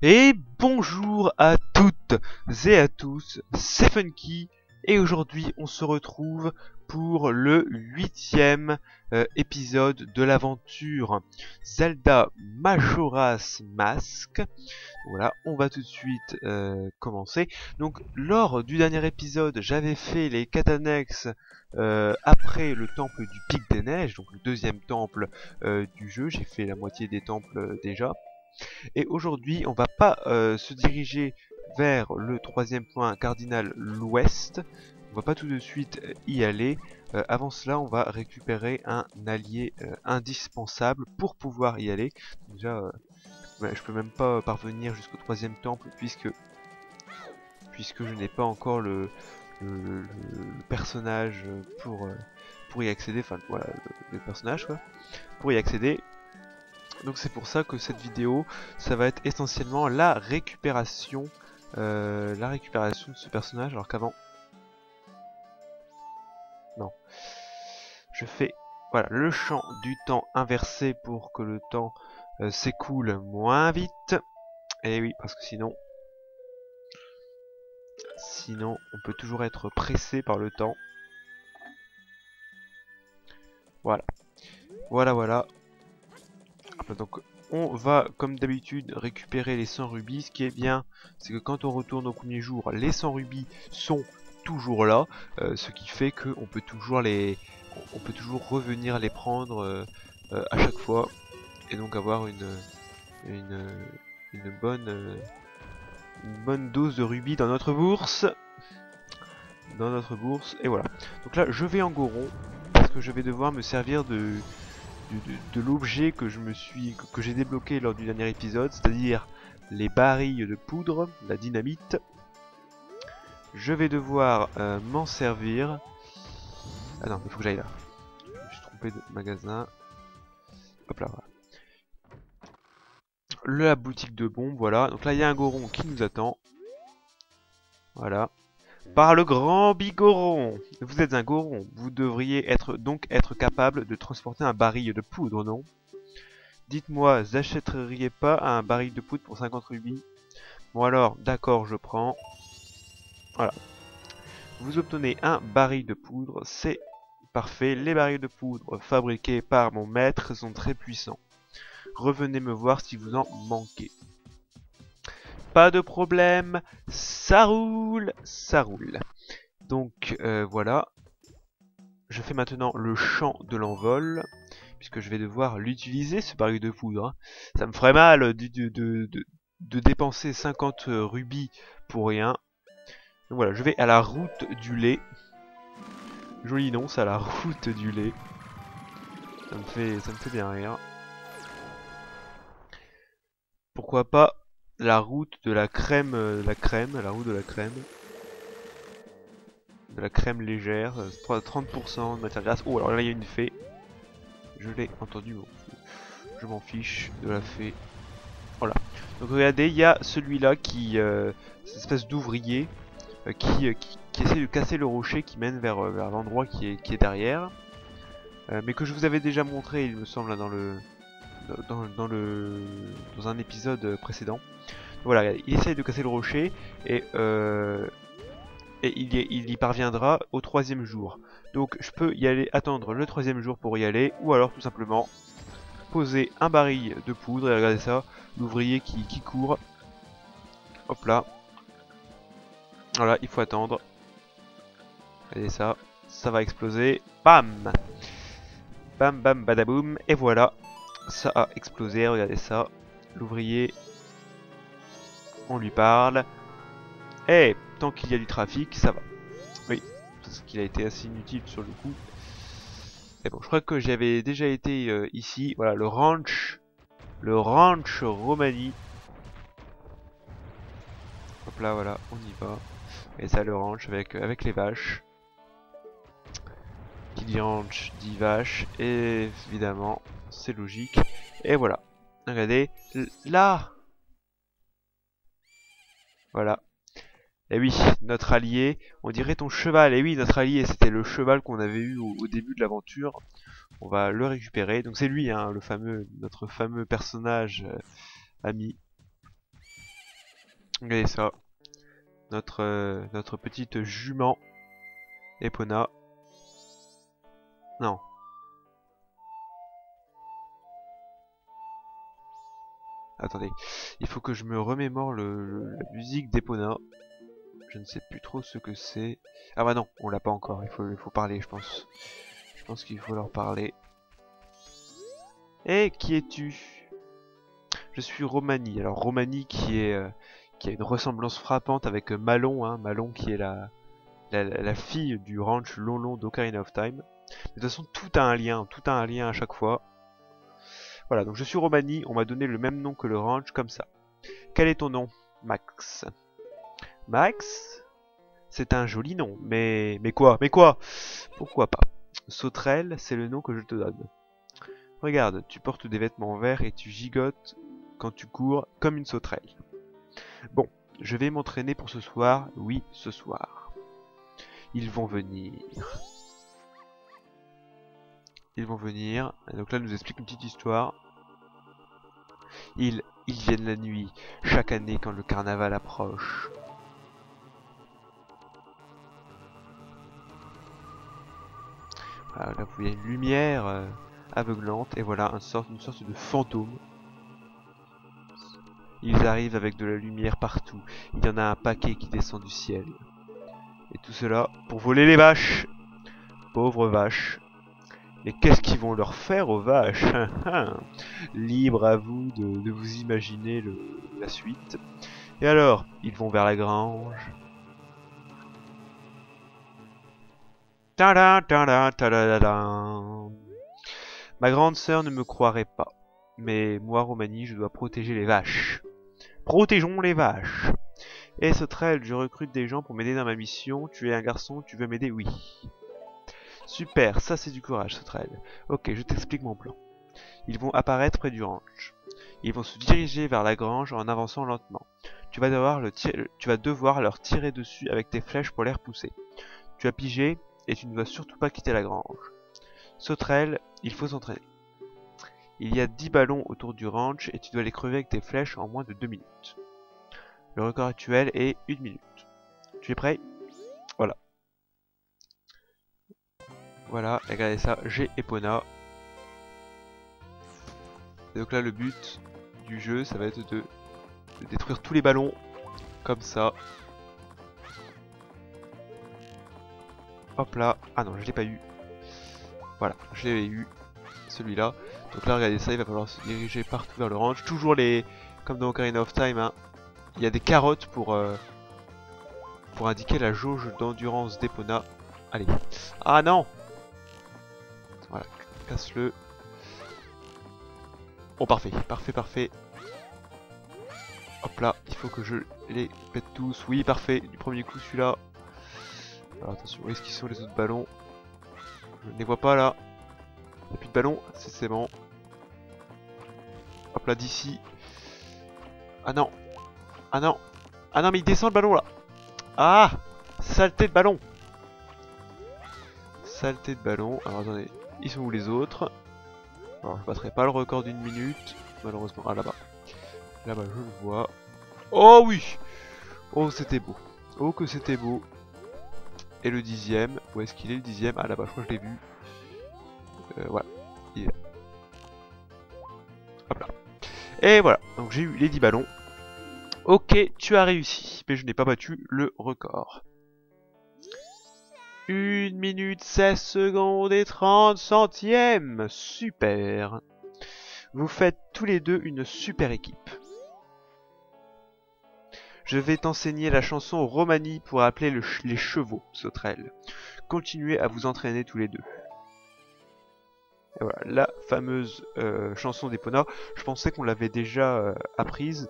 Et bonjour à toutes et à tous, c'est Funky et aujourd'hui on se retrouve pour le huitième euh, épisode de l'aventure Zelda Majora's Mask. Voilà, on va tout de suite euh, commencer. Donc lors du dernier épisode j'avais fait les quêtes annexes euh, après le temple du Pic des Neiges, donc le deuxième temple du jeu, j'ai fait la moitié des temples déjà. Et aujourd'hui, on va pas euh, se diriger vers le troisième point cardinal, l'ouest. On va pas tout de suite euh, y aller. Euh, avant cela, on va récupérer un allié indispensable pour pouvoir y aller. Déjà, je peux même pas parvenir jusqu'au troisième temple puisque puisque je n'ai pas encore le, personnage pour pour y accéder. Enfin, voilà, le personnage quoi. Pour y accéder, donc c'est pour ça que cette vidéo, ça va être essentiellement la récupération, euh, la récupération de ce personnage, alors qu'avant, non, je fais, voilà, le champ du temps inversé pour que le temps euh, s'écoule moins vite. Et oui, parce que sinon, sinon on peut toujours être pressé par le temps. Voilà. Voilà, voilà donc on va comme d'habitude récupérer les 100 rubis. Ce qui est bien, c'est que quand on retourne au premier jour, les 100 rubis sont toujours là, euh, ce qui fait qu'on peut toujours on peut toujours revenir les prendre euh, euh, à chaque fois et donc avoir une bonne, une bonne dose de rubis dans notre bourse, dans notre bourse et voilà. Donc là, je vais en Goron parce que je vais devoir me servir de de, l'objet que je me suis que, j'ai débloqué lors du dernier épisode, c'est-à-dire les barils de poudre, la dynamite. Je vais devoir euh, m'en servir. Ah non, il faut que j'aille là. Je suis trompé de magasin. Hop là, voilà. La boutique de bombes, voilà. Donc là, il y a un goron qui nous attend. Voilà par le grand bigoron. Vous êtes un goron, vous devriez être donc être capable de transporter un baril de poudre, non? Dites-moi, j'achèteriez pas un baril de poudre pour 50 rubis? Bon alors, d'accord, je prends. Voilà. Vous obtenez un baril de poudre, c'est parfait. Les barils de poudre fabriqués par mon maître sont très puissants. Revenez me voir si vous en manquez. Pas de problème, ça roule, ça roule. Donc euh, voilà, je fais maintenant le champ de l'envol, puisque je vais devoir l'utiliser ce baril de poudre. Ça me ferait mal de, dépenser 50 rubis pour rien. Donc voilà, je vais à la route du lait. Joli nom, à la route du lait. Ça me fait, ça me fait bien rire. Pourquoi pas la route de la crème, euh, la crème, la route de la crème. De la crème légère, 30% euh, de matière grasse. Oh, alors là, il y a une fée. Je l'ai entendu, je m'en fiche de la fée. Voilà. Donc regardez, il y a celui-là qui, euh, cette espèce d'ouvrier, qui, qui, essaie de casser le rocher qui mène vers, l'endroit qui est, qui est derrière. mais que je vous avais déjà montré, il me semble, dans le, dans, le, dans un épisode précédent. Voilà, il essaye de casser le rocher et, euh, et il, y, il y parviendra au troisième jour. Donc je peux y aller attendre le troisième jour pour y aller ou alors tout simplement poser un baril de poudre et regardez ça, l'ouvrier qui, qui court. Hop là. Voilà, il faut attendre. Regardez ça, ça va exploser. Bam Bam bam badaboum. Et voilà, ça a explosé, regardez ça. L'ouvrier, on lui parle. Et tant qu'il y a du trafic, ça va. Oui, parce qu'il a été assez inutile sur le coup. Mais bon, je crois que j'avais déjà été euh, ici. Voilà, le ranch. Le ranch Romani. Hop là, voilà, on y va. Et ça, le ranch avec, euh, avec les vaches. Qui dit ranch dit vache. Et évidemment, c'est logique. Et voilà. Regardez, là Voilà. Et oui, notre allié, on dirait ton cheval. Et oui, notre allié, c'était le cheval qu'on avait eu au, début de l'aventure. On va le récupérer. Donc c'est lui, hein, le fameux, notre fameux personnage euh, ami. Regardez ça. Notre, euh, notre petite jument. Epona. Non. Attendez. Il faut que je me remémore la musique d'Epona. Je ne sais plus trop ce que c'est. Ah bah non, on l'a pas encore. Il faut, parler, je pense. Je pense qu'il faut leur parler. Eh, qui es-tu? Je suis Romani. Alors Romani euh, qui a une ressemblance frappante avec Malon, hein, Malon qui est la, la, fille du ranch Lolon d'Ocarina of Time. de toute façon, tout a un lien, tout a un lien à chaque fois. Voilà, donc je suis Romani, on m'a donné le même nom que le ranch, comme ça. Quel est ton nom Max? Max C'est un joli nom, mais... Mais quoi Mais quoi? Pourquoi pas? Sauterelle, c'est le nom que je te donne. Regarde, tu portes des vêtements verts et tu gigotes quand tu cours comme une sauterelle. Bon, je vais m'entraîner pour ce soir, oui, ce soir. Ils vont venir. Ils vont venir. donc là, nous explique une petite histoire. Ils, ils viennent la nuit, chaque année quand le carnaval approche. Voilà, là, vous voyez une lumière euh, aveuglante, et voilà une sorte, une sorte de fantôme ils arrivent avec de la lumière partout. Il y en a un paquet qui descend du ciel. Et tout cela pour voler les vaches. Pauvres vaches. Mais qu'est-ce qu'ils vont leur faire aux vaches Libre à vous de, vous imaginer la suite. Et alors, ils vont vers la grange. Ma grande sœur ne me croirait pas. Mais moi, Romani, je dois protéger les vaches. Protégeons les vaches. Et ce trail, je recrute des gens pour m'aider dans ma mission. Tu es un garçon, tu veux m'aider? Oui. Super, ça c'est du courage, trail. Ok, je t'explique mon plan. Ils vont apparaître près du ranch. Ils vont se diriger vers la grange en avançant lentement. Tu vas devoir, le tu vas devoir leur tirer dessus avec tes flèches pour les repousser. Tu as pigé et tu ne dois surtout pas quitter la grange. Sauterelle, il faut s'entraîner. Il y a 10 ballons autour du ranch et tu dois les crever avec tes flèches en moins de 2 minutes. Le record actuel est 1 minute. Tu es prêt? Voilà. Voilà, regardez ça, j'ai Epona. donc là le but du jeu ça va être de, de détruire tous les ballons comme ça. Hop là, ah non je l'ai pas eu. Voilà, je l'ai eu celui-là. Donc là, regardez ça, il va falloir se diriger partout vers le ranch. Toujours les, comme dans Ocarina of Time, hein, il y a des carottes pour, euh, pour indiquer la jauge d'endurance d'Epona. Allez. Ah non casse-le. Bon, parfait, parfait, parfait. Hop là, il faut que je les pète tous. Oui, parfait, du premier coup celui-là. Alors attention, où est-ce qu'ils sont les autres ballons? Je ne les vois pas là. Il plus de ballon, c'est bon. Hop là d'ici. Ah non. Ah non. Ah non mais il descend le ballon là. Ah Saleté de ballon. Saleté de ballon. Alors attendez, ils sont où les autres? Alors je battrai pas le record d'une minute. Malheureusement. Ah là-bas. Là-bas je le vois. Oh oui Oh c'était beau. Oh que c'était beau. Et le dixième, où est-ce qu'il est le dixième? Ah là-bas je crois que je l'ai vu. Euh, voilà. Hop là. Et voilà, donc j'ai eu les 10 ballons. Ok, tu as réussi, mais je n'ai pas battu le record. 1 minute 16 secondes et 30 centièmes Super Vous faites tous les deux une super équipe. Je vais t'enseigner la chanson Romani pour appeler les chevaux, Sauterelle. Continuez à vous entraîner tous les deux. Et voilà, la fameuse euh, chanson d'Epona. Je pensais qu'on l'avait déjà euh, apprise.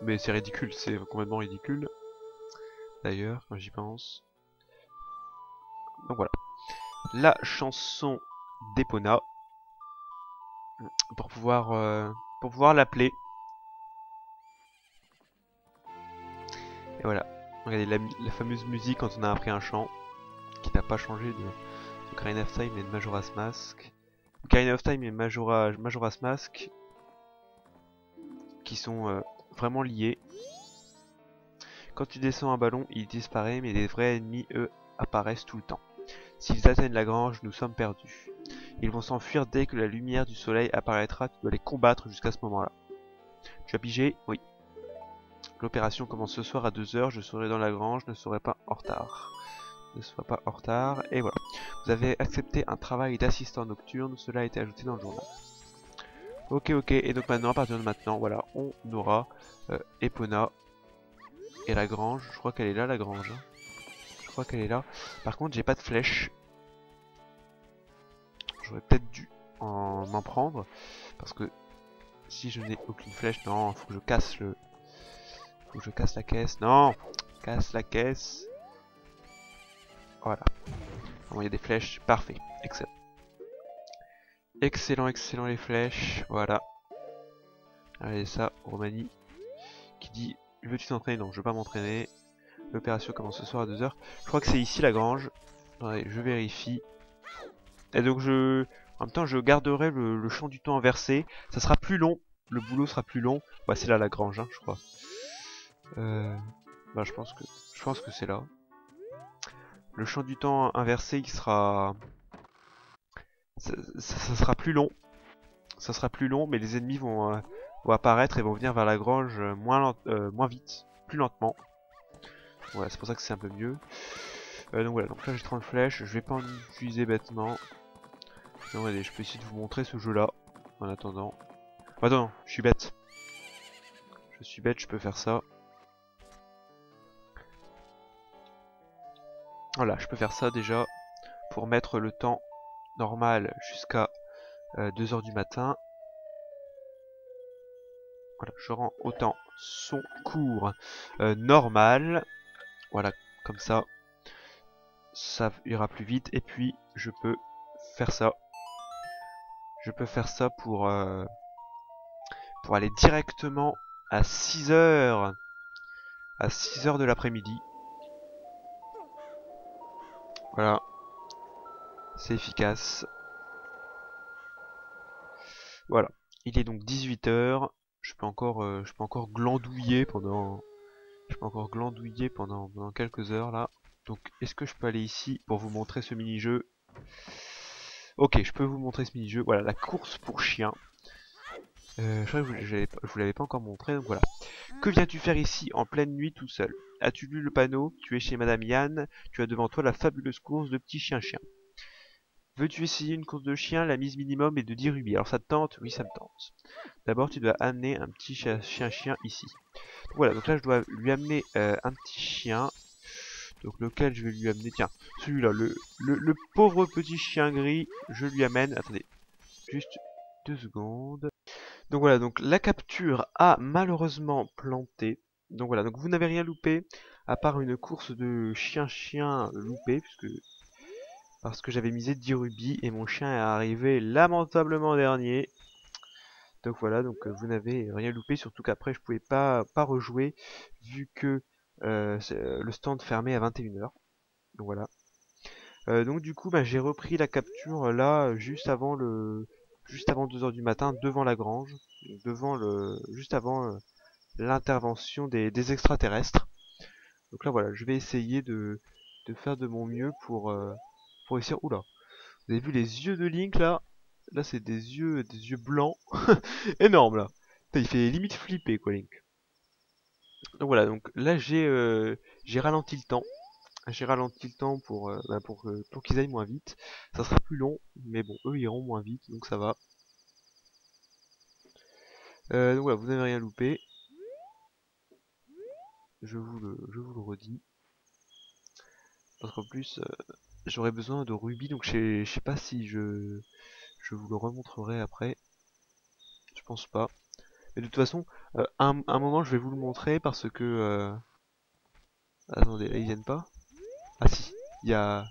Mais c'est ridicule, c'est complètement ridicule. D'ailleurs, quand j'y pense. Donc voilà. La chanson d'Epona. Pour pouvoir, euh, pouvoir l'appeler. Et voilà. Regardez la, fameuse musique quand on a appris un chant. Qui n'a pas changé de, Ocarina of Time et Majora's Mask. Ocarina of Time et Majora, Majora's Mask qui sont euh, vraiment liés. Quand tu descends un ballon, il disparaît, mais les vrais ennemis, eux, apparaissent tout le temps. S'ils atteignent la grange, nous sommes perdus. Ils vont s'enfuir dès que la lumière du soleil apparaîtra, tu dois les combattre jusqu'à ce moment-là. Tu as pigé? Oui. L'opération commence ce soir à 2h, je serai dans la grange, ne serai pas en retard. Ne serai pas en retard, et voilà. Vous avez accepté un travail d'assistant nocturne, cela a été ajouté dans le journal. Ok, ok, et donc maintenant, à partir de maintenant, voilà, on aura euh, Epona et la grange. Je crois qu'elle est là, la grange. Hein. Crois qu'elle est là. Par contre, j'ai pas de flèche. J'aurais peut-être dû m'en prendre. Parce que si je n'ai aucune flèche, non, faut que je casse le... Faut que je casse la caisse. Non Casse la caisse. Voilà. il y a des flèches. Parfait. Excellent. Excellent, excellent les flèches. Voilà. Allez, ça, Romani. Qui dit Veux-tu t'entraîner? Non, je veux pas m'entraîner. L'opération commence ce soir à 2h. Je crois que c'est ici la grange. Je vérifie. Et donc je... En même temps, je garderai le, champ du temps inversé. Ça sera plus long. Le boulot sera plus long. Bah, c'est là la grange, hein, je crois. Euh... Bah, je pense que, je pense que c'est là. Le champ du temps inversé, il sera... Ça, sera plus long. Ça sera plus long, mais les ennemis vont, euh, vont apparaître et vont venir vers la grange euh, moins vite, plus lentement. Voilà, c'est pour ça que c'est un peu mieux. Euh, donc voilà, donc là j'ai 30 flèches, je vais pas en utiliser bêtement. Allez, je peux essayer de vous montrer ce jeu là, en attendant. Attends, je suis bête. Je suis bête, je peux faire ça. Voilà, je peux faire ça déjà pour mettre le temps normal jusqu'à 2h euh, du matin. Voilà, je rends autant son cours euh, normal. Voilà, comme ça, ça ira plus vite. Et puis, je peux faire ça. Je peux faire ça pour, euh, aller directement à 6 heures. À 6 heures de l'après-midi. Voilà. C'est efficace. Voilà. Il est donc 18h. Je euh, je peux encore glandouiller pendant je peux encore glandouiller pendant, quelques heures là. Donc est-ce que je peux aller ici pour vous montrer ce mini-jeu? Ok, je peux vous montrer ce mini-jeu. Voilà, la course pour chien. Euh, je crois que je, vous l'avais pas encore montré, donc voilà. Que viens-tu faire ici, en pleine nuit, tout seul? As-tu lu le panneau? Tu es chez Madame Yann, tu as devant toi la fabuleuse course de petits chiens-chiens. Veux-tu essayer une course de chien La mise minimum est de 10 rubis. Alors ça te tente? Oui, ça me tente. D'abord, tu dois amener un petit chien-chien ici. Voilà, donc là, je dois lui amener euh, un petit chien. Donc lequel je vais lui amener? Tiens, celui-là, le, le, pauvre petit chien gris, je lui amène... Attendez, juste deux secondes. Donc voilà, donc la capture a malheureusement planté. Donc voilà, donc vous n'avez rien loupé, à part une course de chien-chien loupé, puisque parce que j'avais misé 10 rubis et mon chien est arrivé lamentablement dernier. Donc voilà, donc euh, vous n'avez rien loupé, surtout qu'après je pouvais pas, rejouer vu que euh, euh, le stand fermait à 21h. Donc voilà. donc du coup bah, j'ai repris la capture là juste avant le juste avant 2h du matin devant la grange, juste avant l'intervention des, extraterrestres. Donc là voilà, je vais essayer de, de faire de mon mieux pour pour essayer... Oula Vous avez vu les yeux de Link là? Là c'est des yeux des yeux blancs. Énorme là Il fait limite flipper quoi Link. Donc voilà, donc là j'ai euh, ralenti le temps. J'ai ralenti le temps pour, euh, bah, pour, euh, pour qu'ils aillent moins vite. Ça sera plus long, mais bon, eux iront moins vite, donc ça va. donc voilà, vous n'avez rien loupé. Je vous le, je vous le redis. Parce qu'en plus, j'aurais besoin de rubis, donc je sais pas si je, je vous le remontrerai après. Je pense pas. Mais de toute façon, euh, un, moment je vais vous le montrer parce que... Euh... Attendez, là ils viennent pas Ah si, il y a,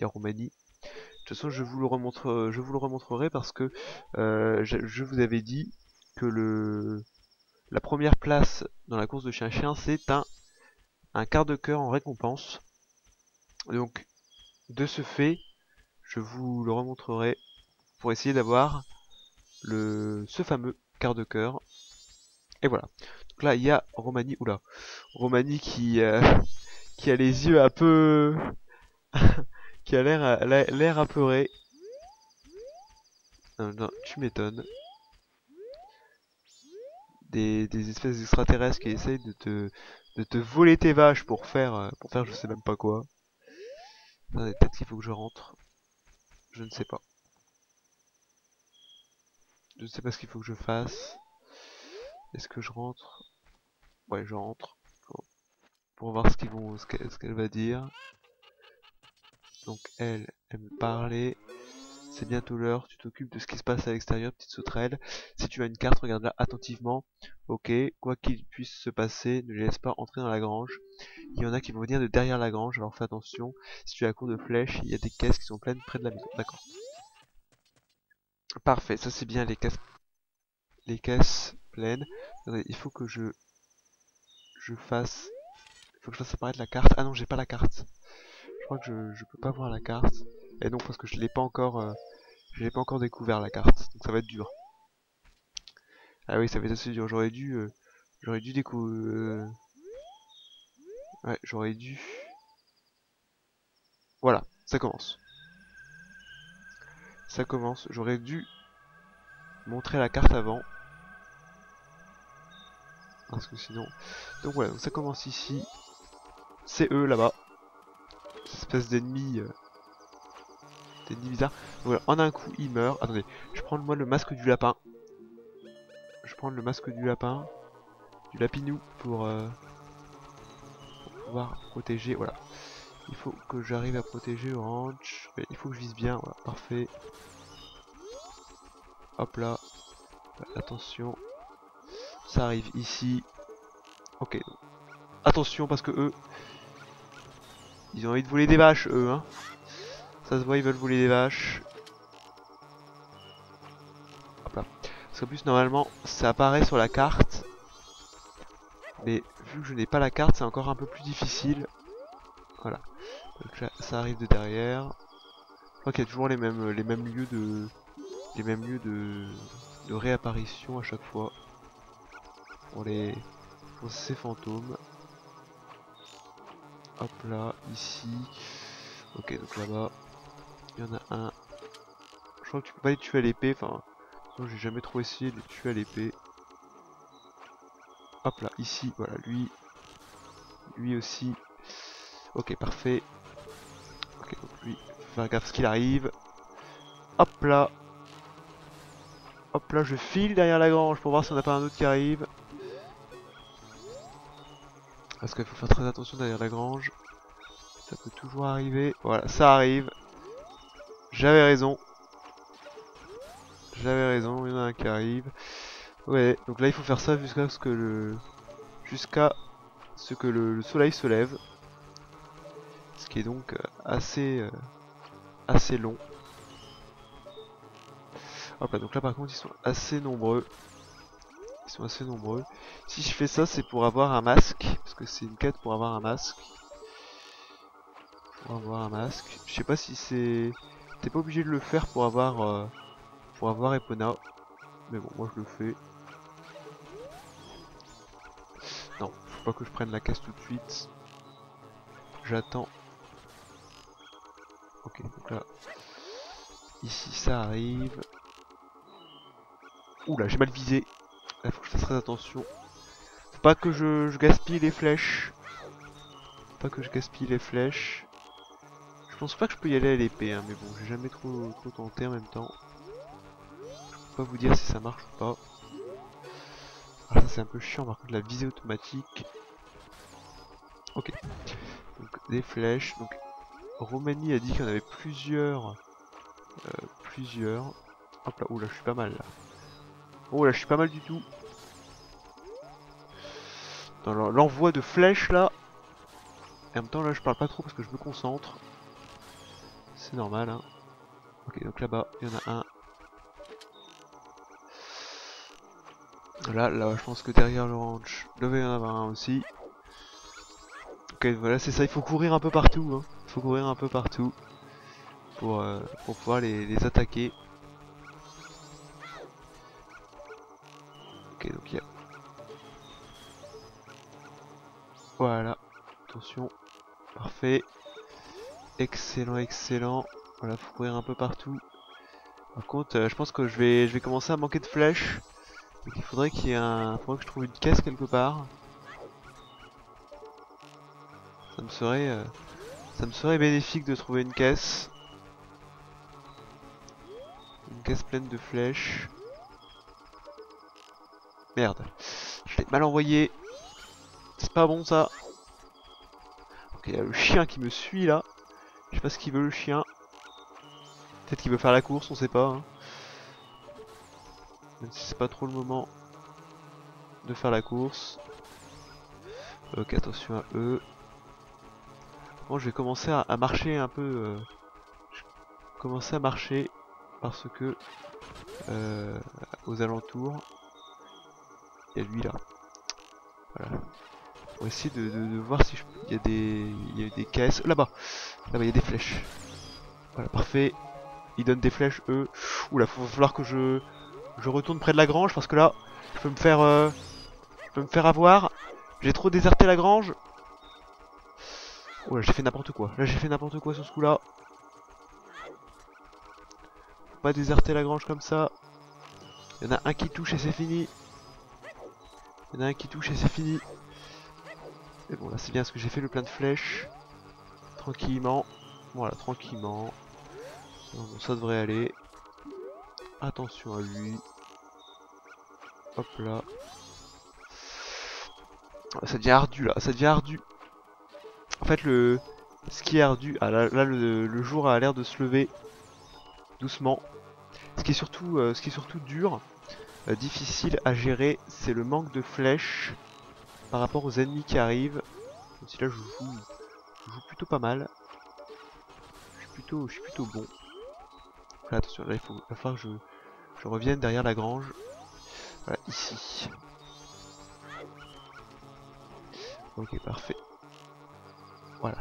y a Romani. De toute façon je vous le, remontre, je vous le remontrerai parce que euh, je, je, vous avais dit que le la première place dans la course de chien-chien c'est un, un quart de cœur en récompense. Donc de ce fait, je vous le remontrerai pour essayer d'avoir le ce fameux quart de cœur. Et voilà. Donc là, il y a Romani, oula, Romani qui, euh, qui a les yeux un peu... qui a l'air l'air apeuré. Non, non, tu m'étonnes. Des, des espèces d'extraterrestres qui essayent de te, de te voler tes vaches pour faire, euh, pour faire je sais même pas quoi. Peut-être qu'il faut que je rentre. Je ne sais pas. Je ne sais pas ce qu'il faut que je fasse. Est-ce que je rentre? Ouais, je rentre. Pour, voir ce qu'ils vont, ce qu'elle va dire. Donc elle, elle me parlait. C'est bientôt l'heure, tu t'occupes de ce qui se passe à l'extérieur, petite sauterelle. Si tu as une carte, regarde-la attentivement. Ok, quoi qu'il puisse se passer, ne les laisse pas entrer dans la grange. Il y en a qui vont venir de derrière la grange, alors fais attention. Si tu as court de flèches, il y a des caisses qui sont pleines près de la maison. D'accord. Parfait, ça c'est bien les caisses les pleines. il faut que je je fasse il faut que je fasse apparaître la carte. Ah non, j'ai pas la carte. Je crois que je, je peux pas voir la carte. Et non, parce que je l'ai pas encore euh, je l'ai pas encore découvert la carte. Donc ça va être dur. Ah oui, ça va être assez dur. J'aurais dû euh, j'aurais dû découvrir euh, Ouais, j'aurais dû Voilà, ça commence. Ça commence. J'aurais dû montrer la carte avant. Parce que sinon... Donc voilà, ça commence ici. C'est eux là-bas. Espèce d'ennemis... Euh... D'ennemis bizarres. voilà, en un coup, il meurt. Attendez, je prends moi le masque du lapin. Je prends le masque du lapin. Du lapinou pour... Euh... pour pouvoir protéger. Voilà. Il faut que j'arrive à protéger Orange. Il faut que je vise bien. Voilà, parfait. Hop là. Attention. Ça arrive ici. Ok. Attention parce que eux... Ils ont envie de voler des vaches, eux. Hein. Ça se voit, ils veulent voler des vaches. Hop là. Parce qu'en plus, normalement, ça apparaît sur la carte. Mais vu que je n'ai pas la carte, c'est encore un peu plus difficile. Voilà. Donc là, ça arrive de derrière. Je crois qu'il y a toujours les mêmes, les mêmes lieux de, les mêmes lieux de, réapparition à chaque fois. Pour les, pour ces fantômes. Hop là, ici. Ok, donc là-bas, il y en a un. Je crois que tu peux pas les tuer à l'épée. Enfin, j'ai jamais trop essayé de les tuer à l'épée. Hop là, ici, voilà, lui. Lui aussi. Ok, parfait. Lui, faire gaffe ce qu'il arrive. Hop là. Hop là, je file derrière la grange pour voir si on n'a pas un autre qui arrive. Parce qu'il faut faire très attention derrière la grange. Ça peut toujours arriver. Voilà, ça arrive. J'avais raison. J'avais raison, il y en a un qui arrive. Ouais, donc là il faut faire ça jusqu'à ce que le jusqu'à ce que le, soleil se lève. Ce qui est donc euh, assez euh, assez long. Hop là, donc là par contre ils sont assez nombreux. Ils sont assez nombreux. Si je fais ça c'est pour avoir un masque. Parce que c'est une quête pour avoir un masque. Pour avoir un masque. Je sais pas si c'est... T'es pas obligé de le faire pour avoir... Euh, pour avoir Epona. Mais bon, moi je le fais. Non, faut pas que je prenne la caisse tout de suite. J'attends. Ok, donc là... Ici ça arrive. Oula, j'ai mal visé. Il faut que je fasse très attention. Faut pas que je, gaspille les flèches. Faut pas que je gaspille les flèches. Je pense pas que je peux y aller à l'épée, hein, mais bon, j'ai jamais trop, trop tenté en même temps. Je peux pas vous dire si ça marche ou pas. Ah, ça c'est un peu chiant, par contre la visée automatique. Ok. Donc des flèches. Donc Romani a dit qu'il y en avait plusieurs. Euh, plusieurs. Hop là, oula, je suis pas mal là. Oh là, je suis pas mal du tout. Dans l'envoi de flèches là. Et en même temps là, je parle pas trop parce que je me concentre. C'est normal hein. Ok, donc là-bas, il y en a un. Là, là, je pense que derrière le ranch, devait y en avoir un aussi. Ok, voilà, c'est ça, il faut courir un peu partout. Hein. Courir un peu partout pour, euh, pour pouvoir les, les attaquer. Ok, donc il y a... Voilà. Attention. Parfait. Excellent, excellent. Voilà, faut courir un peu partout. Par contre, euh, je pense que je vais, je vais commencer à manquer de flèches. Donc il faudrait qu'il y ait un, faudrait que je trouve une caisse quelque part. Ça me serait, euh, ça me serait bénéfique de trouver une caisse. Une caisse pleine de flèches. Merde, je l'ai mal envoyé. C'est pas bon ça. Ok, il y a le chien qui me suit là. Je sais pas ce qu'il veut le chien. Peut-être qu'il veut faire la course, on sait pas. Hein. Même si c'est pas trop le moment de faire la course. Ok, attention à eux. Bon, je vais commencer à, marcher un peu. Euh, commencer à marcher parce que euh, aux alentours, il y a lui là. Voilà. On va essayer de, voir si il y a des il y a des caisses là-bas. Là-bas, il y a des flèches. Voilà, parfait. Ils donnent des flèches eux. Oula, faut va falloir que je je retourne près de la grange parce que là, je peux me faire euh, je peux me faire avoir. J'ai trop déserté la grange. Là, j'ai fait n'importe quoi. Là, j'ai fait n'importe quoi sur ce coup-là. Faut pas déserter la grange comme ça. Il y en a un qui touche et c'est fini. Il y en a un qui touche et c'est fini. Mais bon, là, c'est bien parce que j'ai fait le plein de flèches. Tranquillement. Voilà, tranquillement. ça devrait aller. Attention à lui. Hop là. Ça devient ardu là, ça devient ardu. En fait, le ce qui est ardu, ah, là, le, jour a l'air de se lever doucement. Ce qui est surtout, euh, ce qui est surtout dur, euh, difficile à gérer, c'est le manque de flèches par rapport aux ennemis qui arrivent. Même si là, je joue, plutôt pas mal. Je suis plutôt, je suis plutôt bon. attention, là, il faut, va falloir que je, je revienne derrière la grange. Voilà, ici. Ok, parfait. Voilà.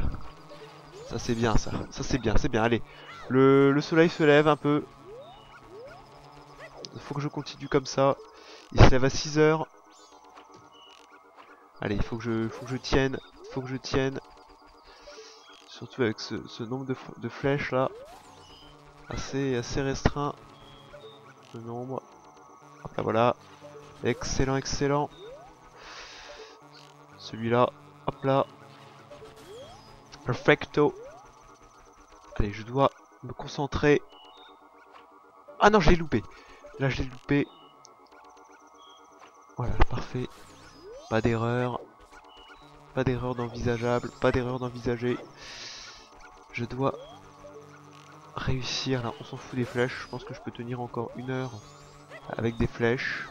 Ça c'est bien ça. Ça c'est bien, c'est bien. Allez. Le, soleil se lève un peu. Il faut que je continue comme ça. Il se lève à 6 heures. Allez, il faut que je, faut que je tienne. Faut que je tienne. Surtout avec ce, nombre de, flèches là. Assez, assez restreint. Le nombre. Hop là voilà. Excellent, excellent. Celui-là. Hop là. Perfecto. Allez, je dois me concentrer. Ah non, je l'ai loupé. Là, je l'ai loupé. Voilà, parfait. Pas d'erreur. Pas d'erreur d'envisageable. Pas d'erreur d'envisager. Je dois réussir. Là, on s'en fout des flèches. Je pense que je peux tenir encore une heure avec des flèches.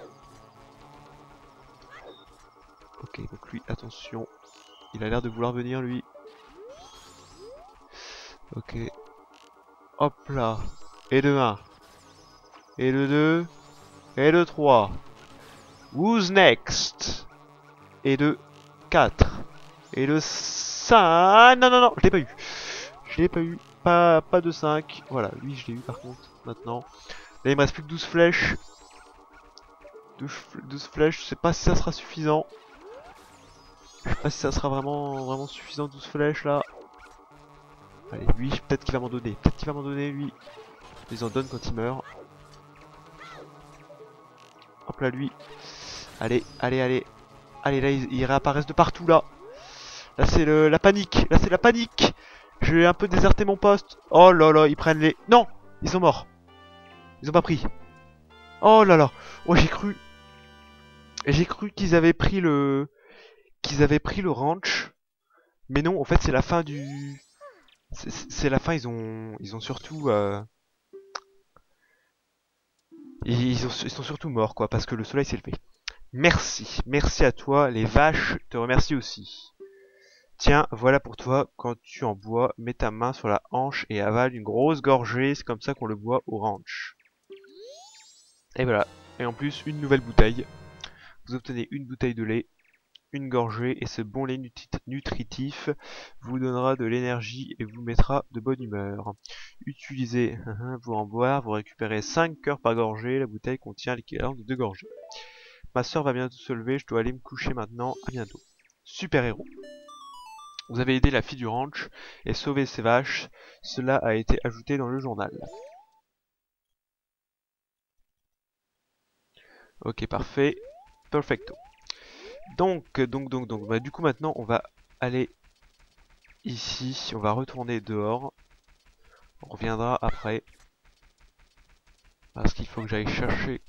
Ok, donc lui, attention. Il a l'air de vouloir venir, lui. Ok. Hop là. Et le 1. Et le 2. Et le 3. Who's next? Et le 4. Et le 5. Non, non, non, je l'ai pas eu. Je l'ai pas eu. Pas, pas de 5. Voilà, lui je l'ai eu par contre, maintenant. Là il me reste plus que 12 flèches. 12, flèches, je sais pas si ça sera suffisant. Je sais pas si ça sera vraiment, vraiment suffisant 12 flèches là. Allez, lui, peut-être qu'il va m'en donner. Peut-être qu'il va m'en donner, lui. Il en donne quand il meurt. Hop là, lui. Allez, allez, allez. Allez, là, ils, réapparaissent de partout, là. Là, c'est la panique. Là, c'est la panique. Je vais un peu déserter mon poste. Oh là là, ils prennent les... Non Ils sont morts. Ils ont pas pris. Oh là là. Oh, j'ai cru... J'ai cru qu'ils avaient pris le... Qu'ils avaient pris le ranch. Mais non, en fait, c'est la fin du... C'est la fin, ils ont, ils ont surtout... Euh... Ils, sont surtout morts, quoi, parce que le soleil s'est levé. Merci, merci à toi, les vaches te remercient aussi. Tiens, voilà pour toi, quand tu en bois, mets ta main sur la hanche et avale une grosse gorgée, c'est comme ça qu'on le boit au ranch. Et voilà, et en plus, une nouvelle bouteille. Vous obtenez une bouteille de lait, une gorgée et ce bon lait nutritif vous donnera de l'énergie et vous mettra de bonne humeur. Utilisez vous en boire, vous récupérez 5 cœurs par gorgée, la bouteille contient l'équivalent de 2 gorgées. Ma soeur va bientôt se lever, je dois aller me coucher maintenant, à bientôt. super-héros. Vous avez aidé la fille du ranch et sauvé ses vaches. Cela a été ajouté dans le journal. Ok, parfait. Perfecto. Donc, donc, donc, donc, bah, du coup maintenant on va aller ici, on va retourner dehors. On reviendra après. Parce qu'il faut que j'aille chercher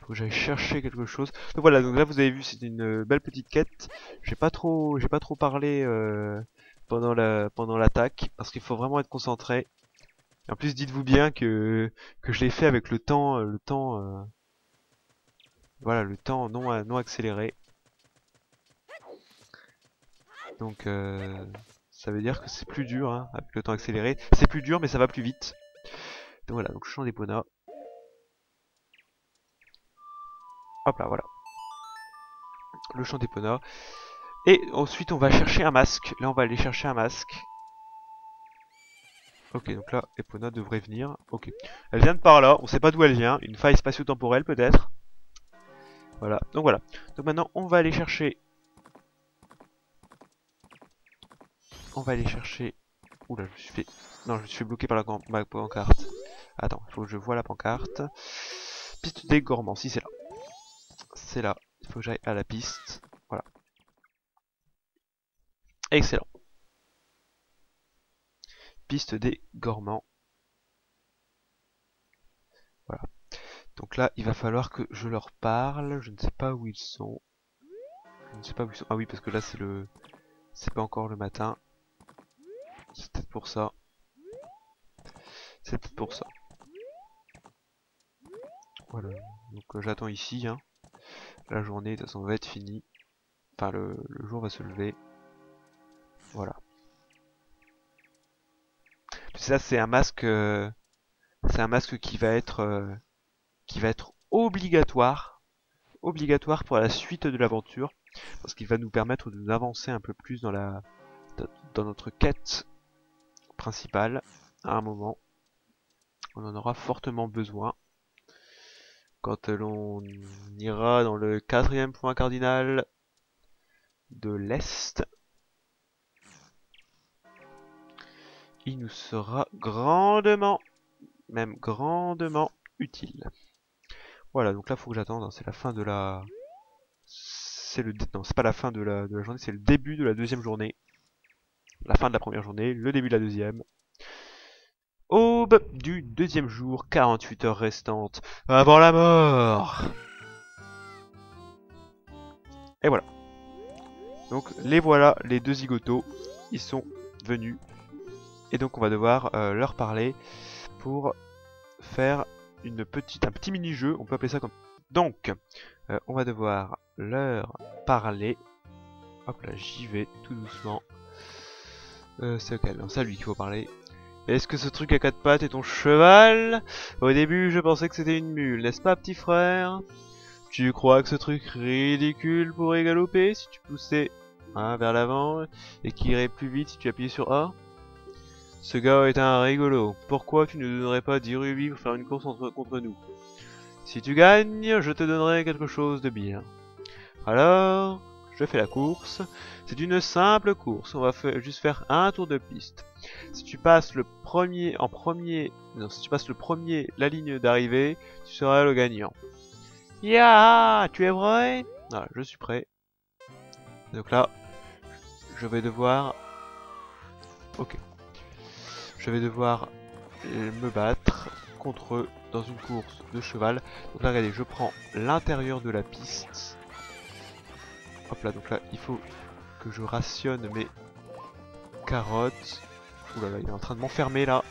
faut que j'aille chercher quelque chose. Donc voilà, donc là vous avez vu c'est une belle petite quête. J'ai pas trop j'ai pas trop parlé euh, pendant la pendant l'attaque parce qu'il faut vraiment être concentré. en plus dites-vous bien que que je l'ai fait avec le temps le temps euh, voilà, le temps non non accéléré. Donc euh, ça veut dire que c'est plus dur hein, avec le temps accéléré. C'est plus dur mais ça va plus vite. Donc voilà, donc champ d'Epona. Hop là, voilà. Le champ d'Epona. Et ensuite on va chercher un masque. Là on va aller chercher un masque. Ok, donc là, Epona devrait venir. Ok. Elle vient de par là, on sait pas d'où elle vient. Une faille spatio-temporelle peut-être. Voilà, donc voilà. Donc maintenant on va aller chercher on va aller chercher... Oula, je me suis fait... Non, je me suis fait bloquer par la pancarte. Attends, il faut que je vois la pancarte. Piste des gourmands, si c'est là. C'est là. Il faut que j'aille à la piste. Voilà. Excellent. Piste des gourmands. Voilà. Donc là, il va falloir que je leur parle. Je ne sais pas où ils sont. Je ne sais pas où ils sont. Ah oui, parce que là, c'est le... C'est pas encore le matin. C'est peut-être pour ça. C'est peut-être pour ça. Voilà. Donc euh, j'attends ici. Hein. La journée de toute façon va être finie. Enfin le, jour va se lever. Voilà. Ça c'est un masque. Euh, c'est un masque qui va être euh, qui va être obligatoire. Obligatoire pour la suite de l'aventure. Parce qu'il va nous permettre de nous avancer un peu plus dans la dans notre quête principal à un moment. On en aura fortement besoin. Quand l'on ira dans le quatrième point cardinal de l'Est, il nous sera grandement, même grandement utile. Voilà, donc là faut que j'attende, hein. c'est la fin de la... Le... Non, c'est pas la fin de la journée, c'est le début de la deuxième journée la fin de la première journée, le début de la deuxième. Aube du deuxième jour, 48 heures restantes avant la mort. Et voilà. Donc les voilà, les deux zigotos, ils sont venus. Et donc on va devoir euh, leur parler pour faire une petite, un petit mini-jeu, on peut appeler ça comme... Donc, euh, on va devoir leur parler. Hop là, j'y vais tout doucement. Euh, c'est ok, c'est à lui qu'il faut parler. Est-ce que ce truc à quatre pattes est ton cheval? Au début, je pensais que c'était une mule, n'est-ce pas, petit frère? Tu crois que ce truc ridicule pourrait galoper si tu poussais vers l'avant et qu'il irait plus vite si tu appuyais sur A? Ce gars est un rigolo. Pourquoi tu ne donnerais pas 10 rubis pour faire une course entre, contre nous? Si tu gagnes, je te donnerai quelque chose de bien. Alors, je fais la course. C'est une simple course, on va juste faire un tour de piste. Si tu passes le premier en premier, non, si tu passes le premier la ligne d'arrivée, tu seras le gagnant. Ya, tu es vrai? Je suis prêt. Donc là, je vais devoir... Ok. Je vais devoir me battre contre eux dans une course de cheval. Donc là, regardez, je prends l'intérieur de la piste. Hop là, donc là, il faut que je rationne mes carottes. Ouh là il est en train de m'enfermer là.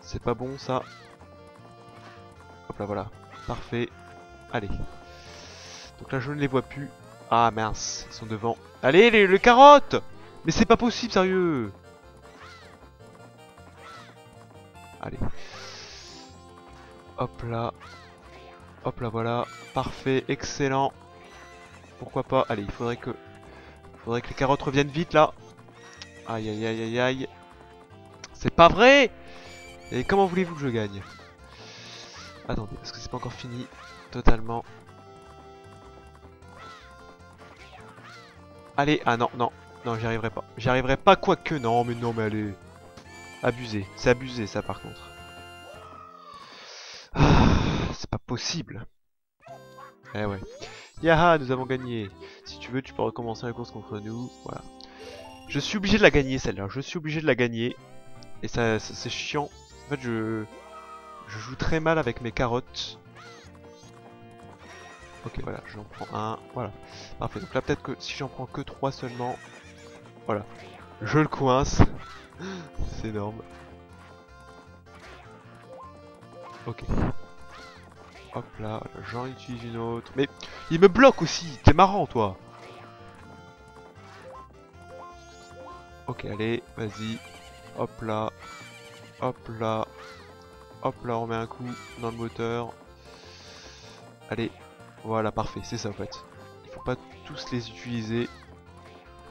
C'est pas bon ça. Hop là, voilà. Parfait. Allez. Donc là, je ne les vois plus. Ah mince, ils sont devant. Allez, les, les carottes Mais c'est pas possible, sérieux Allez. Hop là. Hop là, voilà. Parfait, excellent. Pourquoi pas Allez, il faudrait que... faudrait que les carottes reviennent vite, là. Aïe, aïe, aïe, aïe, aïe. C'est pas vrai Et comment voulez-vous que je gagne? Attendez, parce que c'est pas encore fini totalement. Allez, ah non, non, non, j'y arriverai pas. J'y arriverai pas, quoique, non, mais non, mais allez. Abusé, c'est abusé ça par contre. Ah, c'est pas possible. Eh ouais. Yaha, nous avons gagné. Si tu veux, tu peux recommencer la course contre nous. Voilà. Je suis obligé de la gagner celle-là. Je suis obligé de la gagner. Et ça, c'est chiant. En fait, je, je joue très mal avec mes carottes. Ok, voilà, j'en prends un. Voilà. Parfait. Donc là, peut-être que si j'en prends que 3 seulement. Voilà. Je le coince. c'est énorme. Ok. Hop là, j'en utilise une autre. Mais il me bloque aussi, t'es marrant toi. Ok, allez, vas-y. Hop là. Hop là. Hop là, on met un coup dans le moteur. Allez, voilà, parfait, c'est ça en fait. Il faut pas tous les utiliser.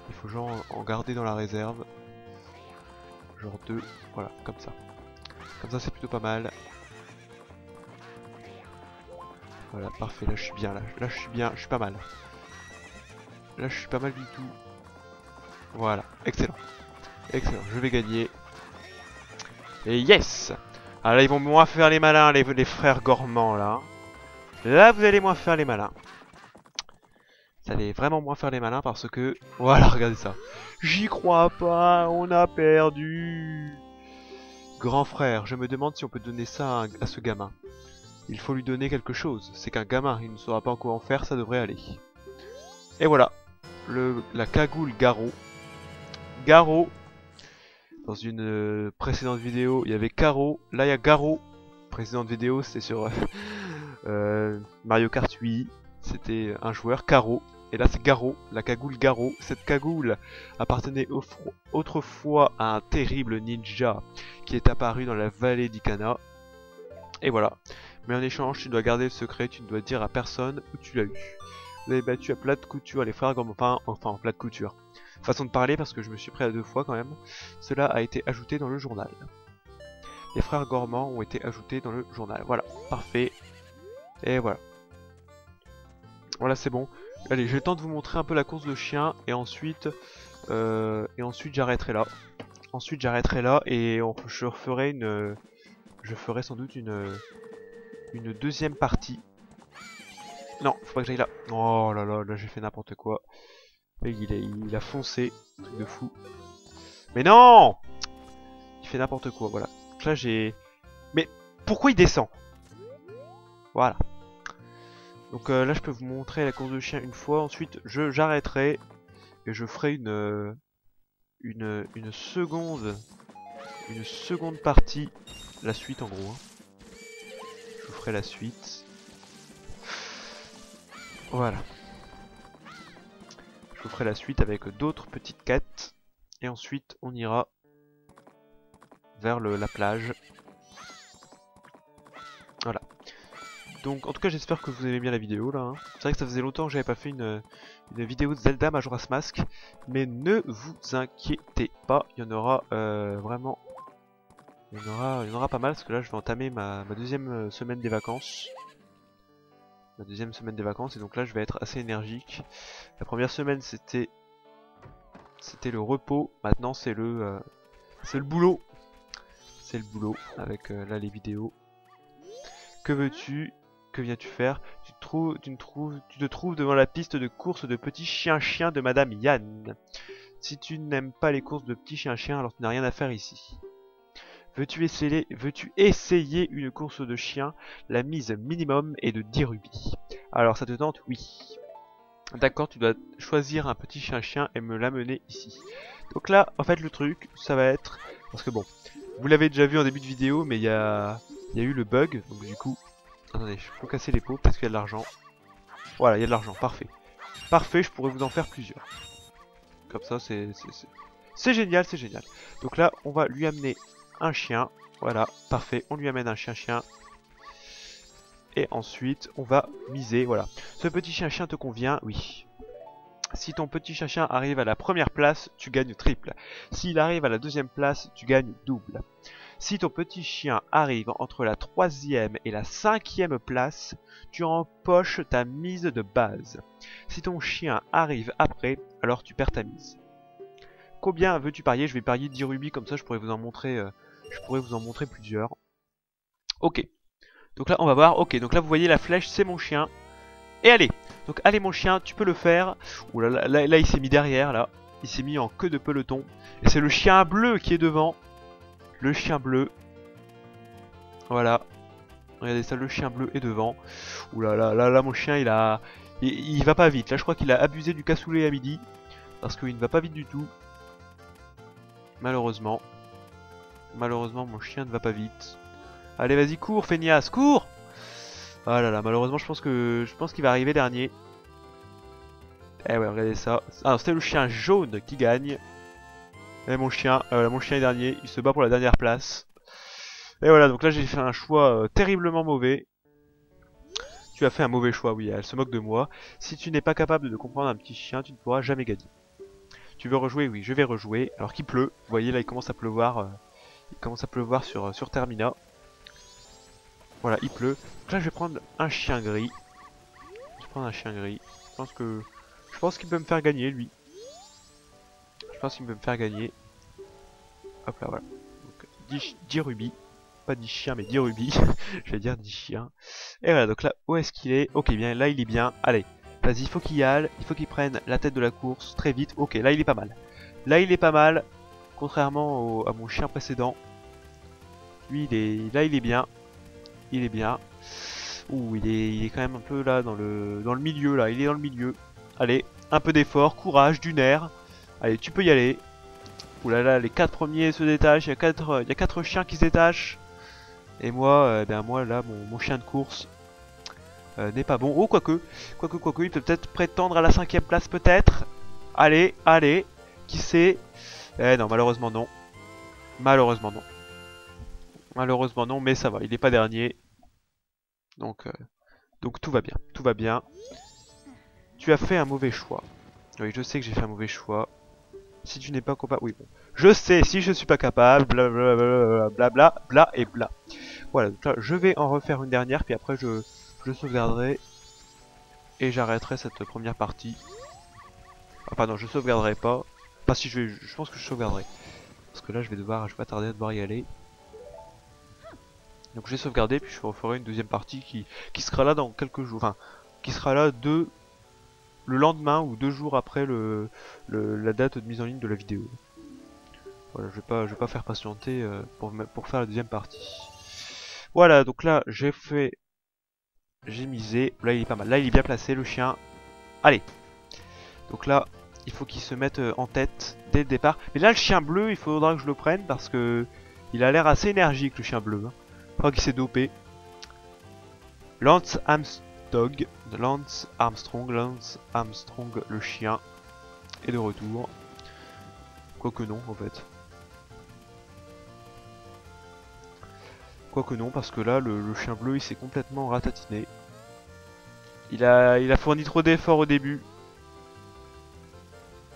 Il faut genre en garder dans la réserve. Genre deux, voilà, comme ça. Comme ça c'est plutôt pas mal. Voilà, parfait, là je suis bien, là, je suis bien, je suis pas mal. Là je suis pas mal du tout. Voilà, excellent. Excellent, je vais gagner. Et yes Alors là ils vont moins faire les malins, les, les frères gourmands là. Là vous allez moins faire les malins. Vous allez vraiment moins faire les malins parce que... Voilà, regardez ça. J'y crois pas, on a perdu. Grand frère, je me demande si on peut donner ça à ce gamin. Il faut lui donner quelque chose. C'est qu'un gamin, il ne saura pas quoi en faire, ça devrait aller. Et voilà. La cagoule Garo. Garo. Dans une euh, précédente vidéo, il y avait Caro. Là, il y a Garo. Précédente vidéo, c'était sur euh, Mario Kart 8. C'était un joueur, Caro. Et là, c'est Garo, la cagoule Garo. Cette cagoule appartenait autrefois à un terrible ninja qui est apparu dans la vallée d'Ikana. Et voilà. Mais en échange, tu dois garder le secret, tu ne dois dire à personne où tu l'as eu. Vous avez battu à plat de couture les frères Gourmand, enfin, en plat de couture. Façon de parler parce que je me suis pris à deux fois quand même. Cela a été ajouté dans le journal. Les frères Gourmand ont été ajoutés dans le journal. Voilà, parfait. Et voilà. Voilà, c'est bon. Allez, j'ai le temps de vous montrer un peu la course de chien et ensuite, euh, et ensuite j'arrêterai là. Ensuite j'arrêterai là et je referai une, je ferai sans doute une, une deuxième partie. Non, faut pas que j'aille là. Oh là là, là j'ai fait n'importe quoi. il, a, foncé, truc de fou. Mais non Il fait n'importe quoi, voilà. là j'ai... Mais pourquoi il descend? Voilà. Donc euh, là je peux vous montrer la course de chien une fois. Ensuite j'arrêterai et je ferai une, une une seconde une seconde partie, la suite en gros. Hein la suite. Voilà. Je vous ferai la suite avec d'autres petites quêtes. Et ensuite, on ira vers le, la plage. Voilà. Donc, en tout cas, j'espère que vous aimez bien la vidéo, là. Hein. C'est vrai que ça faisait longtemps que j'avais pas fait une, vidéo de Zelda Majora's Mask. Mais ne vous inquiétez pas, il y en aura euh, vraiment il y, en aura, pas mal parce que là je vais entamer ma, deuxième euh, semaine des vacances. Ma deuxième semaine des vacances et donc là je vais être assez énergique. La première semaine c'était c'était le repos, maintenant c'est le euh, c'est le boulot. C'est le boulot avec euh, là les vidéos. Que veux-tu? Que viens-tu faire? Tu trouves, tu, trouves, tu te trouves devant la piste de course de petits chiens-chiens de Madame Yann. Si tu n'aimes pas les courses de petits chiens-chiens, alors tu n'as rien à faire ici. Veux-tu essayer, une course de chien? La mise minimum est de 10 rubis. Alors ça te tente? Oui. D'accord, tu dois choisir un petit chien-chien et me l'amener ici. Donc là, en fait, le truc, ça va être... Parce que bon, vous l'avez déjà vu en début de vidéo, mais il y a... y a eu le bug. Donc du coup... Attendez, je peux casser les pots parce qu'il y a de l'argent. Voilà, il y a de l'argent, parfait. Parfait, je pourrais vous en faire plusieurs. Comme ça, c'est... C'est génial, c'est génial. Donc là, on va lui amener un chien. Voilà, parfait. On lui amène un chien-chien. Et ensuite, on va miser. Voilà. Ce petit chien-chien te convient Oui. Si ton petit chien-chien arrive à la première place, tu gagnes triple. S'il arrive à la deuxième place, tu gagnes double. Si ton petit chien arrive entre la troisième et la cinquième place, tu empoches ta mise de base. Si ton chien arrive après, alors tu perds ta mise. Combien veux-tu parier? Je vais parier 10 rubis, comme ça je pourrais vous en montrer, euh, je pourrais vous en montrer plusieurs. Ok. Donc là, on va voir. Ok, donc là, vous voyez la flèche, c'est mon chien. Et allez Donc allez mon chien, tu peux le faire. Ouh là, il s'est mis derrière, là. Il s'est mis en queue de peloton. Et c'est le chien bleu qui est devant. Le chien bleu. Voilà. Regardez ça, le chien bleu est devant. Ouh là là, là, là mon chien, il a... Il, va pas vite. Là, je crois qu'il a abusé du cassoulet à midi. Parce qu'il ne va pas vite du tout. Malheureusement. Malheureusement, mon chien ne va pas vite. Allez, vas-y, cours, feignasse, cours Ah là là, malheureusement, je pense que je pense qu'il va arriver dernier. Eh ouais, regardez ça. Ah, c'était le chien jaune qui gagne. Et mon chien, euh, mon chien est dernier, il se bat pour la dernière place. Et voilà, donc là j'ai fait un choix euh, terriblement mauvais. Tu as fait un mauvais choix, oui, elle se moque de moi. Si tu n'es pas capable de comprendre un petit chien, tu ne pourras jamais gagner. Tu veux rejouer Oui, je vais rejouer. Alors qu'il pleut, vous voyez là il commence à pleuvoir. Euh, il commence à pleuvoir sur, sur Termina. Voilà, il pleut. Donc là je vais prendre un chien gris. Je vais prendre un chien gris. Je pense que je pense qu'il peut me faire gagner, lui. Je pense qu'il peut me faire gagner. Hop là, voilà. Donc, 10, rubis. Pas 10 chiens, mais 10 rubis. je vais dire 10 chiens. Et voilà, donc là, où est-ce qu'il est, Ok, bien, là, il est bien. Allez, vas-y, il faut qu'il y aille. Il faut qu'il prenne la tête de la course très vite. Ok, là, il est pas mal. Là, il est pas mal. Contrairement à mon chien précédent. Lui, il est... là, il est bien. Il est bien. Ouh, il est, il est quand même un peu là dans le, dans le milieu, là. Il est dans le milieu. Allez, un peu d'effort, courage, du nerf. Allez, tu peux y aller. Ouh là là, les quatre premiers se détachent. Il y a quatre, il y a quatre chiens qui se détachent. Et moi, euh, ben moi là, mon, chien de course euh, n'est pas bon. Oh, quoique, quoique, quoique, il peut peut-être prétendre à la cinquième place, peut-être. Allez, allez, qui sait? Eh non, malheureusement non. Malheureusement non. Malheureusement non, mais ça va, il n'est pas dernier. Donc, euh, donc tout va bien, tout va bien. Tu as fait un mauvais choix. Oui, je sais que j'ai fait un mauvais choix. Si tu n'es pas capable... Oui, bon. Je sais, si je suis pas capable, blablabla, bla, bla, bla, et bla. Voilà, donc là, je vais en refaire une dernière, puis après je, je sauvegarderai. Et j'arrêterai cette première partie. Enfin non, je sauvegarderai pas. Pas si je vais... Je pense que je sauvegarderai. Parce que là, je vais devoir... Je vais pas tarder à devoir y aller. Donc j'ai sauvegardé, puis je referai une deuxième partie qui, sera là dans quelques jours. Enfin, qui sera là deux le lendemain ou deux jours après la date de mise en ligne de la vidéo. Voilà, je vais pas, je vais pas faire patienter euh, pour, pour faire la deuxième partie. Voilà, donc là j'ai fait, j'ai misé. Là il est pas mal. Là il est bien placé le chien. Allez. Donc là il faut qu'il se mette euh, en tête dès le départ. Mais là le chien bleu il faudra que je le prenne parce que il a l'air assez énergique le chien bleu. Hein. Je crois qu'il s'est dopé. Lance Hamster Dog, Lance Armstrong, Lance Armstrong le chien est de retour. Quoique non en fait. Quoique non parce que là le, chien bleu il s'est complètement ratatiné. Il a, il a fourni trop d'efforts au début.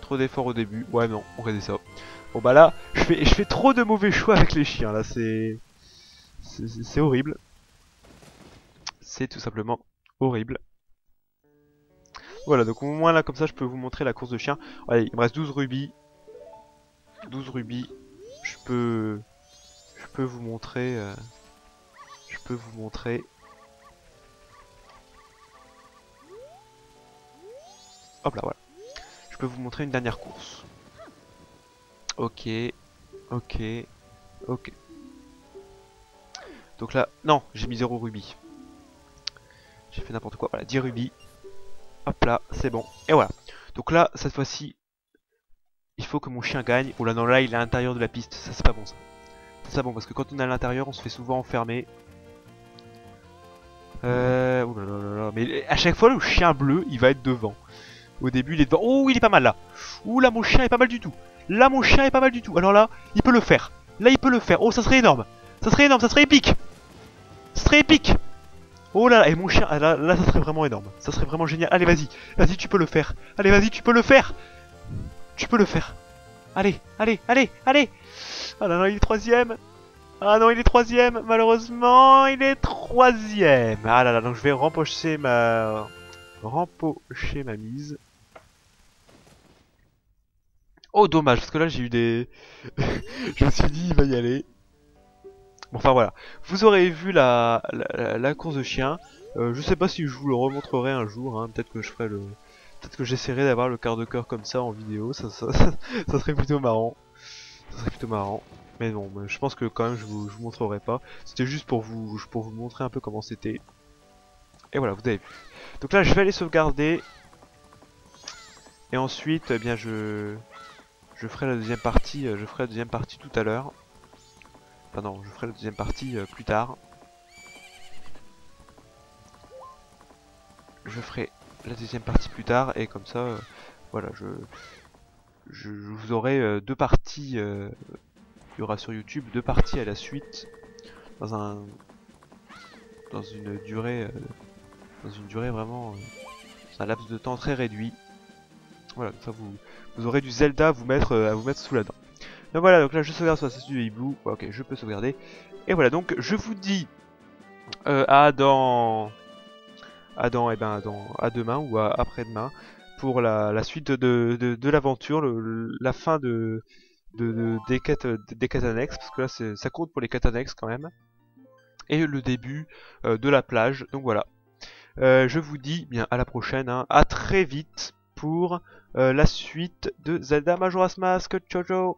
Trop d'efforts au début. Ouais non, on regarde ça. Bon bah là, je fais, je fais trop de mauvais choix avec les chiens là, c'est... C'est horrible. C'est tout simplement horrible. Voilà, donc au moins là, comme ça, je peux vous montrer la course de chien. Allez, il me reste 12 rubis. 12 rubis. Je peux... Je peux vous montrer... Euh, peux vous montrer... Hop là, voilà. Je peux vous montrer une dernière course. Ok. Ok. Ok. Donc là, non, j'ai mis 0 rubis. J'ai fait n'importe quoi. Voilà, 10 rubis. Hop là, c'est bon. Et voilà. Donc là, cette fois-ci, il faut que mon chien gagne. Oh là, non, là, il est à l'intérieur de la piste. Ça, c'est pas bon, ça. C'est pas bon, parce que quand on est à l'intérieur, on se fait souvent enfermer. Euh... Oh. Mais à chaque fois, le chien bleu, il va être devant. Au début, il est devant. Oh, il est pas mal, là. Ouh, là, mon chien est pas mal du tout. Là, mon chien est pas mal du tout. Alors là, il peut le faire. Là, il peut le faire. Oh, ça serait énorme. Ça serait énorme, ça serait épique. Ça serait épique. Oh là là, et mon chien, ah, là, là ça serait vraiment énorme. Ça serait vraiment génial. Allez, vas-y, vas-y, tu peux le faire. Allez, vas-y, tu peux le faire. Tu peux le faire. Allez, allez, allez, allez. Ah là là, il est troisième. Ah non, il est troisième, malheureusement, il est troisième. Ah là là, donc je vais rempocher ma... Rempocher ma mise. Oh, dommage, parce que là, j'ai eu des... je me suis dit, il va y aller. Enfin voilà. Vous aurez vu la, la, course de chien. Euh, je sais pas si je vous le remontrerai un jour, hein. peut-être que je ferai le... Peut-être que j'essaierai d'avoir le quart de cœur comme ça en vidéo, ça serait plutôt marrant. Ça serait plutôt marrant. Mais bon, je pense que quand même je vous, vous montrerai pas. C'était juste pour vous, pour vous montrer un peu comment c'était. Et voilà, vous avez vu. Donc là, je vais aller sauvegarder. Et ensuite, eh bien, je, je ferai la deuxième partie. Euh, je ferai la deuxième partie tout à l'heure. Pardon, je ferai la deuxième partie euh, plus tard. Je ferai la deuxième partie plus tard et comme ça, euh, voilà, je, je, vous aurai deux parties il y aura sur YouTube deux parties à la suite dans un dans une durée euh, dans une durée vraiment euh, un laps de temps très réduit. Voilà, ça vous vous aurez du Zelda à vous mettre euh, à vous mettre sous la dent. Donc voilà, donc là je sauvegarde sur la statue de Hibou. ok, je peux sauvegarder. Et voilà, donc je vous dis à dans à dans et eh ben dans à demain ou à après-demain pour la, la, suite de, de, de l'aventure, la fin de de, des, quêtes, des quêtes annexes, parce que là ça compte pour les quêtes annexes quand même. Et le début euh, de la plage, donc voilà. Euh, je vous dis bien à la prochaine, hein. à très vite pour euh, la suite de Zelda Majora's Mask, ciao ciao